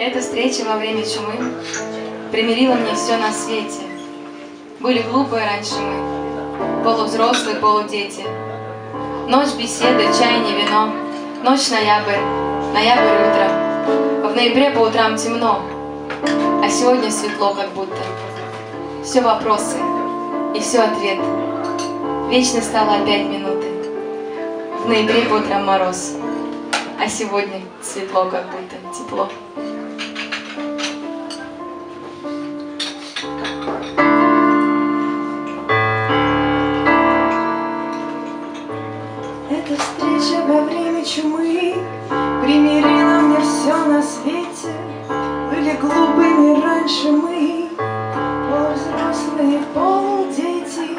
Эта встреча во время чумы Примирила мне все на свете. Были глупые раньше мы, Полувзрослые, полудети. Ночь беседы, чай, вино, Ночь ноябрь, ноябрь утро. В ноябре по утрам темно, А сегодня светло как будто. Все вопросы и все ответ. Вечно стало опять минуты. В ноябре по утрам мороз, А сегодня светло как будто, тепло. Во время чумы Примирила мне все на свете. Были глупыми раньше мы Полувзрослые, полудети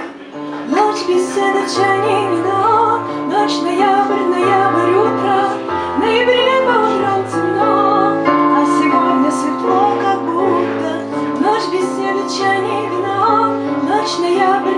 Ночь беседа, чай, не вино Ночь, ноябрь, ноябрь, утро. В ноябре по утрам темно А сегодня светло, как будто. Ночь беседа, чай, не вино Ночь, ноябрь,